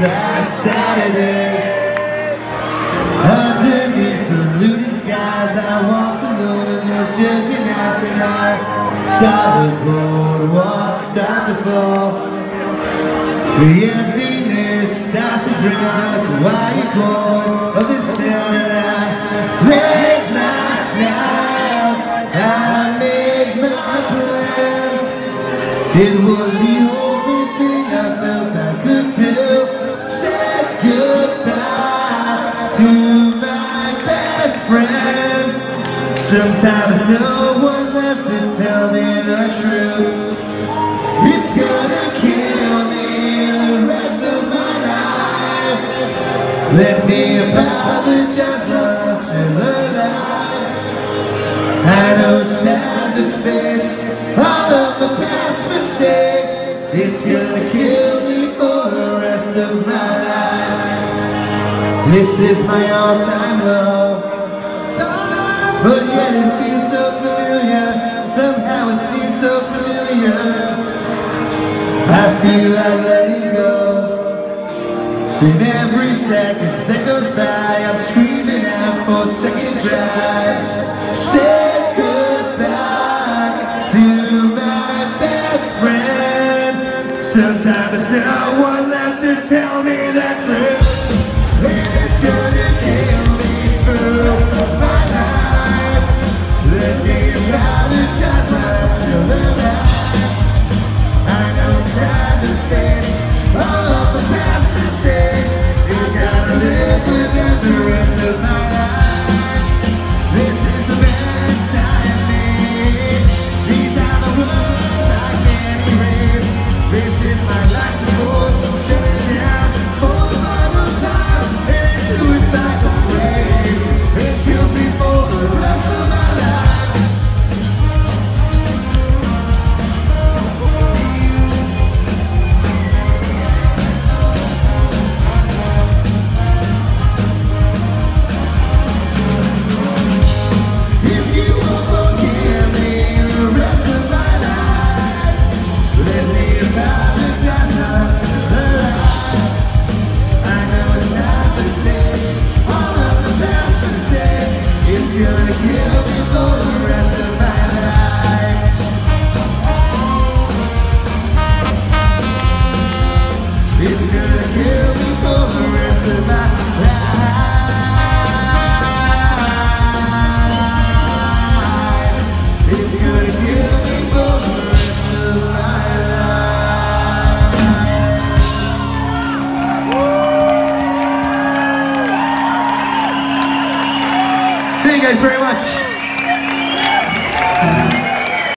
last Saturday. Polluted skies I walked alone in those Jersey nights And I saw the boardwalk start to fall. The emptiness starts to drown The quiet chords of this town And I night I made my plans. It was the only friend. Sometimes no one left to tell me the truth. It's gonna kill me the rest of my life. Let me apologize for I'm still I know it's time to face all of my past mistakes. It's gonna kill me for the rest of my life. This is my all-time low feel like letting go In every second that goes by I'm screaming out for second tries. Say goodbye to my best friend. Sometimes there's no one left to tell me the truth is my Thank you guys very much.